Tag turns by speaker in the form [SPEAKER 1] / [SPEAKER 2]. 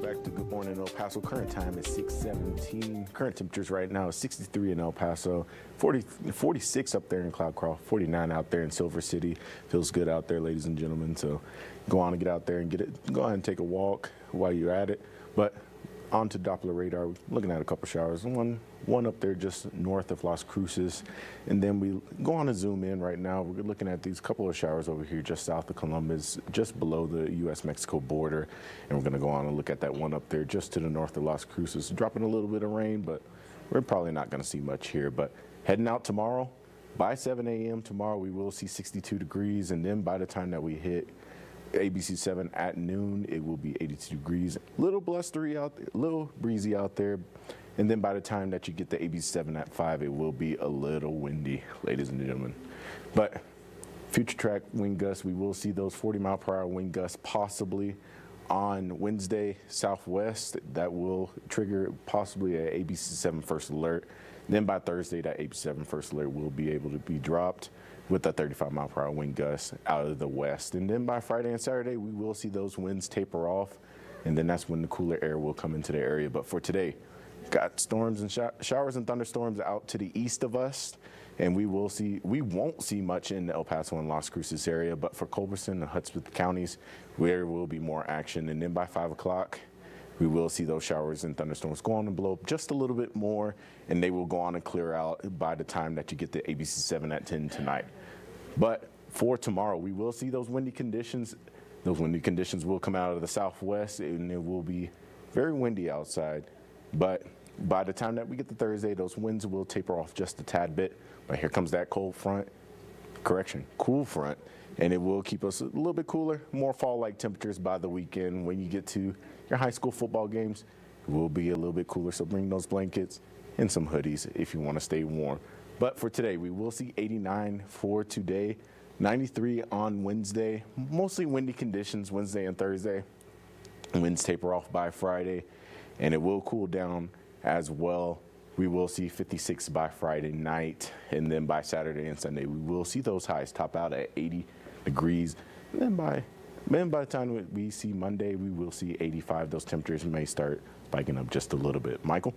[SPEAKER 1] back to Good Morning in El Paso. Current time is 617. Current temperatures right now is 63 in El Paso, 40, 46 up there in Cloudcroft, 49 out there in Silver City. Feels good out there, ladies and gentlemen. So go on and get out there and get it. Go ahead and take a walk while you're at it. But onto Doppler radar, looking at a couple showers. One, one up there just north of Las Cruces, and then we go on and zoom in right now. We're looking at these couple of showers over here just south of Columbus, just below the U.S.-Mexico border, and we're going to go on and look at that one up there just to the north of Las Cruces, dropping a little bit of rain, but we're probably not going to see much here. But heading out tomorrow, by 7 a.m. tomorrow, we will see 62 degrees, and then by the time that we hit ABC 7 at noon, it will be 82 degrees. Little blustery out there, little breezy out there. And then by the time that you get the ABC 7 at 5, it will be a little windy, ladies and gentlemen. But future track wind gusts, we will see those 40 mile per hour wind gusts possibly on Wednesday southwest. That will trigger possibly an ABC 7 first alert. Then by Thursday, that ABC 7 first alert will be able to be dropped with a 35 mile per hour wind gust out of the west. And then by Friday and Saturday, we will see those winds taper off. And then that's when the cooler air will come into the area. But for today, got storms and sh showers and thunderstorms out to the east of us. And we will see, we won't see much in the El Paso and Las Cruces area, but for Culberson and Hudspeth counties, there will be more action. And then by 5 o'clock, we will see those showers and thunderstorms go on and blow up just a little bit more, and they will go on and clear out by the time that you get the ABC 7 at 10 tonight. But for tomorrow, we will see those windy conditions. Those windy conditions will come out of the southwest, and it will be very windy outside. But by the time that we get to Thursday, those winds will taper off just a tad bit. But here comes that cold front, correction, cool front, and it will keep us a little bit cooler, more fall-like temperatures by the weekend. When you get to your high school football games, it will be a little bit cooler, so bring those blankets and some hoodies if you want to stay warm. But for today, we will see 89 for today, 93 on Wednesday, mostly windy conditions Wednesday and Thursday. Winds taper off by Friday, and it will cool down as well. We will see 56 by Friday night, and then by Saturday and Sunday, we will see those highs top out at 80 degrees. And then by then by the time we see Monday, we will see 85. Those temperatures may start spiking up just a little bit. Michael?